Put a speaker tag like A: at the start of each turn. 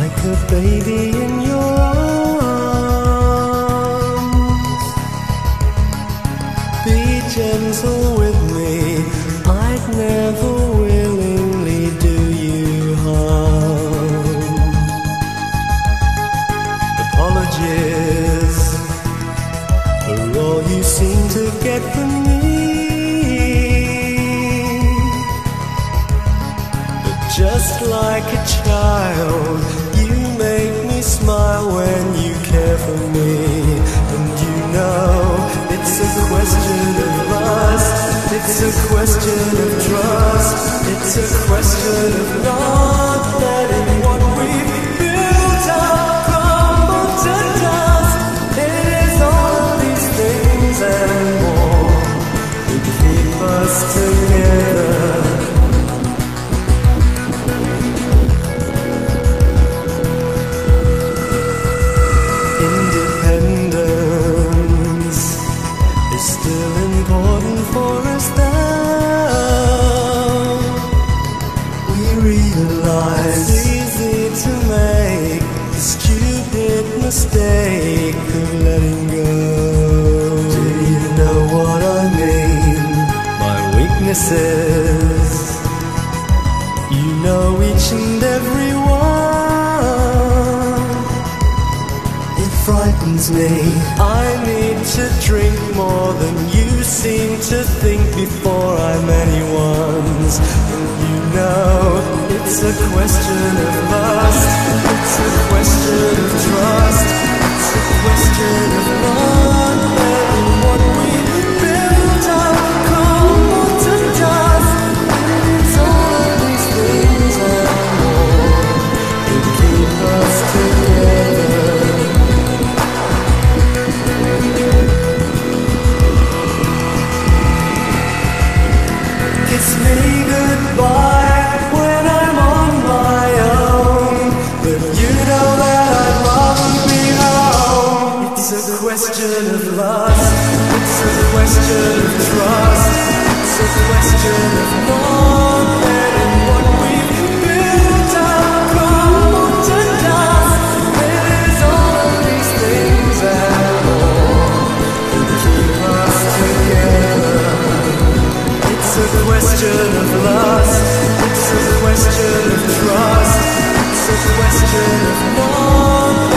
A: like a baby in your arms. Be gentle with me, I'd never willingly do you harm. Apologies for all you seem to get from me. Just like a child, you make me smile when you care for me. And you know it's a question of lust, it's a question of trust, it's a question of not is still important for us now. We realize it's easy to make the stupid mistake of letting go. Do you know what I mean? My weaknesses. You know each and every one. It frightens me. I to drink more than you seem to think before I'm anyone's. And you know, it's a question of lust, It's me goodbye when I'm on my own. But you know that I'd rather be. It's a question of lust. It's a question of trust. It's a question of lust. This a question of trust. It's a question of love.